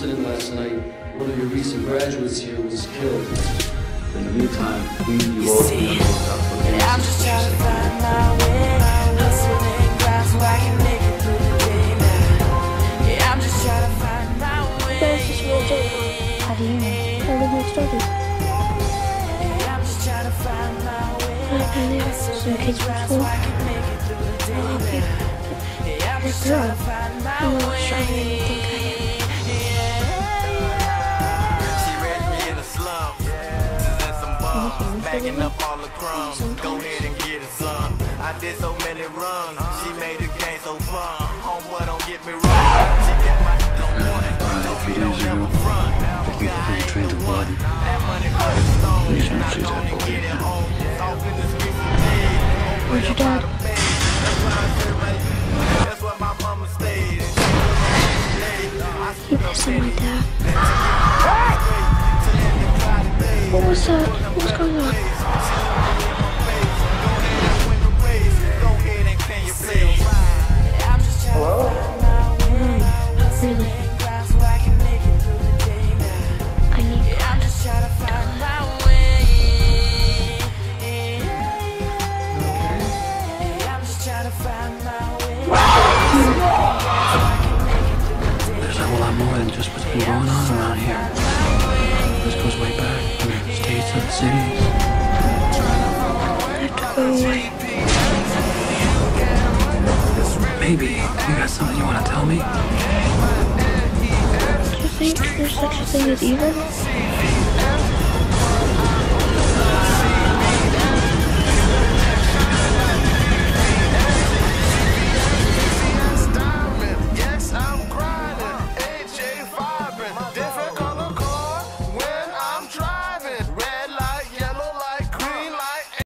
incident last night. One of your recent graduates here was killed. In the meantime, we need you all to be on the lookout for I'm just trying to find my way. Hustling grind so I can make it through the day now. Yeah, I'm just trying to find my way. That was just real joke. How do you know? I live next door to you. Yeah, I'm just trying to find my way. I've been there. Some kids from school. I can make it through the day oh, now. yeah. Yeah, I'm just Girl, trying to find my I'm not way. stronger than think I She raised me in the slums. Scissors and some bums. Backing up all the crumbs. Go ahead and get it, son. I did so many runs. She made the game so fun. Homeboy, don't get me wrong. She kept my shit on point. A few Don't days ago, never front. the people who trained the body, That money for the stone. Not gonna get it home. Off in the streets of dead. Where's your dad? What was that? What was going on? Been going on around here. This goes way back states to the cities. I have go away. Maybe you got something you want to tell me? Do you think there's such a thing as evil?